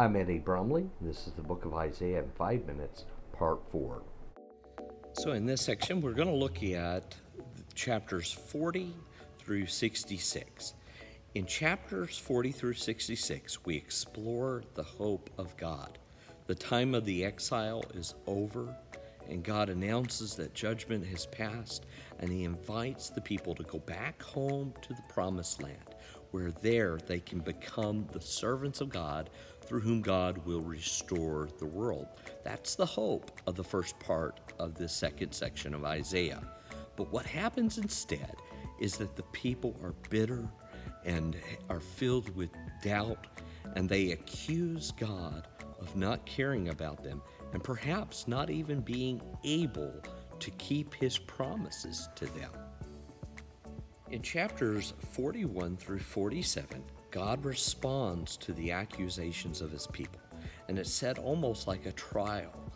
I'm Eddie Bromley. This is the book of Isaiah in five minutes, part four. So, in this section, we're going to look at chapters 40 through 66. In chapters 40 through 66, we explore the hope of God. The time of the exile is over, and God announces that judgment has passed, and He invites the people to go back home to the promised land, where there they can become the servants of God through whom God will restore the world. That's the hope of the first part of this second section of Isaiah. But what happens instead is that the people are bitter and are filled with doubt, and they accuse God of not caring about them and perhaps not even being able to keep his promises to them. In chapters 41 through 47, God responds to the accusations of his people, and it's set almost like a trial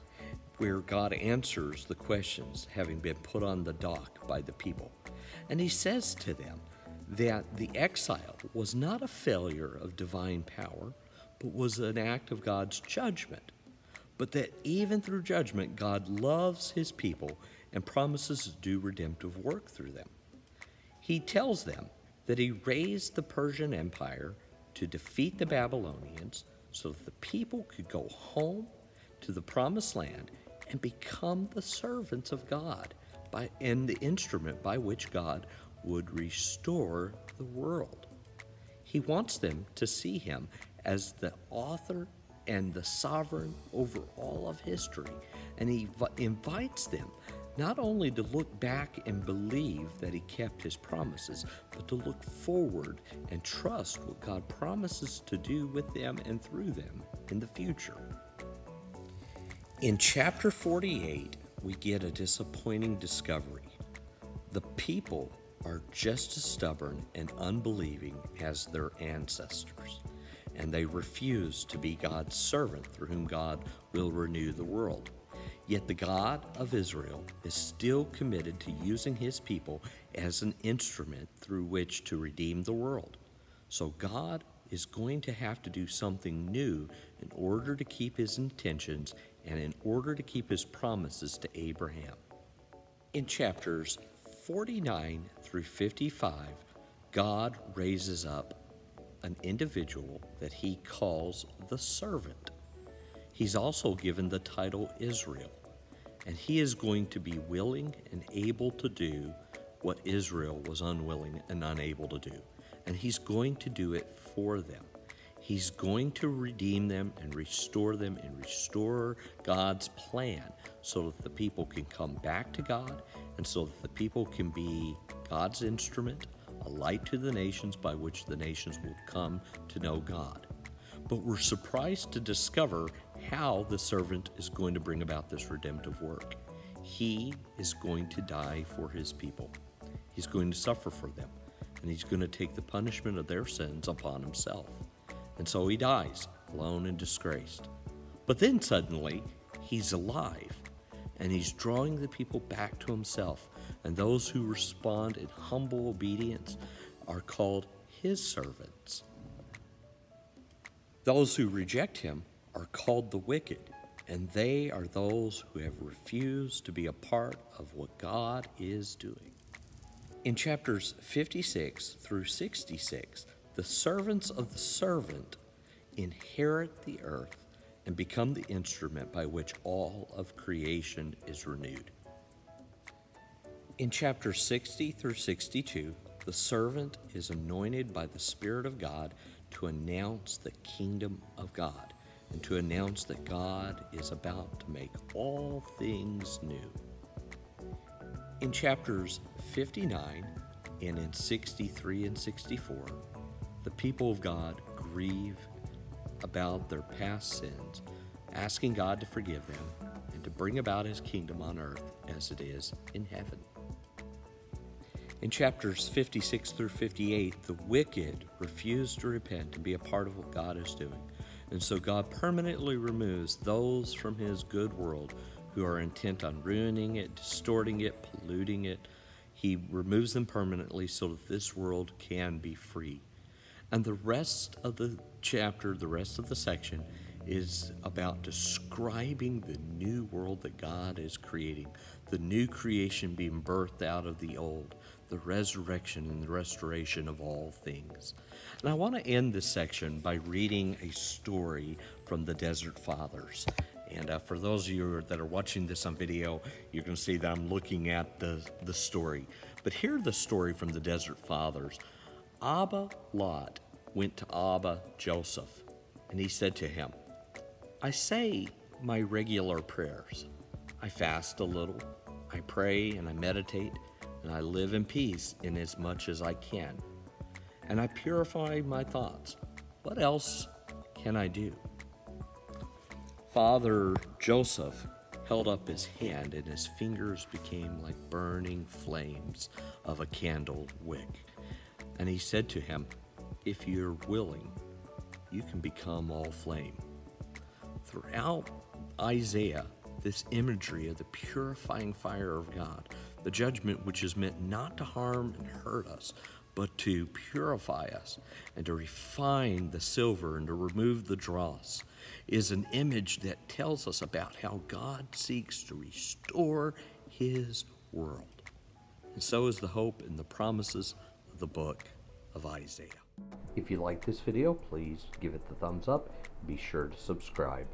where God answers the questions having been put on the dock by the people. And he says to them that the exile was not a failure of divine power, but was an act of God's judgment. But that even through judgment, God loves his people and promises to do redemptive work through them. He tells them that he raised the Persian Empire to defeat the Babylonians so that the people could go home to the promised land and become the servants of God by, and the instrument by which God would restore the world. He wants them to see him as the author and the sovereign over all of history, and he invites them not only to look back and believe that he kept his promises, but to look forward and trust what God promises to do with them and through them in the future. In chapter 48, we get a disappointing discovery. The people are just as stubborn and unbelieving as their ancestors, and they refuse to be God's servant through whom God will renew the world. Yet the God of Israel is still committed to using his people as an instrument through which to redeem the world. So God is going to have to do something new in order to keep his intentions and in order to keep his promises to Abraham. In chapters 49 through 55, God raises up an individual that he calls the servant. He's also given the title Israel, and he is going to be willing and able to do what Israel was unwilling and unable to do. And he's going to do it for them. He's going to redeem them and restore them and restore God's plan so that the people can come back to God and so that the people can be God's instrument, a light to the nations by which the nations will come to know God. But we're surprised to discover how the servant is going to bring about this redemptive work. He is going to die for his people, he's going to suffer for them, and he's going to take the punishment of their sins upon himself. And so he dies, alone and disgraced. But then suddenly, he's alive, and he's drawing the people back to himself. And those who respond in humble obedience are called his servants. Those who reject him are called the wicked, and they are those who have refused to be a part of what God is doing. In chapters 56 through 66, the servants of the servant inherit the earth and become the instrument by which all of creation is renewed. In chapter 60 through 62, the servant is anointed by the Spirit of God to announce the kingdom of God and to announce that God is about to make all things new. In chapters 59 and in 63 and 64, the people of God grieve about their past sins, asking God to forgive them and to bring about his kingdom on earth as it is in heaven. In chapters 56 through 58, the wicked refuse to repent and be a part of what God is doing. And so God permanently removes those from his good world who are intent on ruining it, distorting it, polluting it. He removes them permanently so that this world can be free. And the rest of the chapter, the rest of the section, is about describing the new world that God is creating, the new creation being birthed out of the old, the resurrection and the restoration of all things. And I want to end this section by reading a story from the Desert Fathers. And uh, for those of you that are watching this on video, you can see that I'm looking at the, the story. But hear the story from the Desert Fathers. Abba Lot went to Abba Joseph, and he said to him, I say my regular prayers. I fast a little, I pray and I meditate, and I live in peace in as much as I can. And I purify my thoughts. What else can I do? Father Joseph held up his hand, and his fingers became like burning flames of a candle wick. And he said to him, If you're willing, you can become all flame. Throughout Isaiah, this imagery of the purifying fire of God, the judgment which is meant not to harm and hurt us, but to purify us and to refine the silver and to remove the dross, is an image that tells us about how God seeks to restore his world. And so is the hope and the promises of the book of Isaiah. If you like this video, please give it the thumbs up. Be sure to subscribe.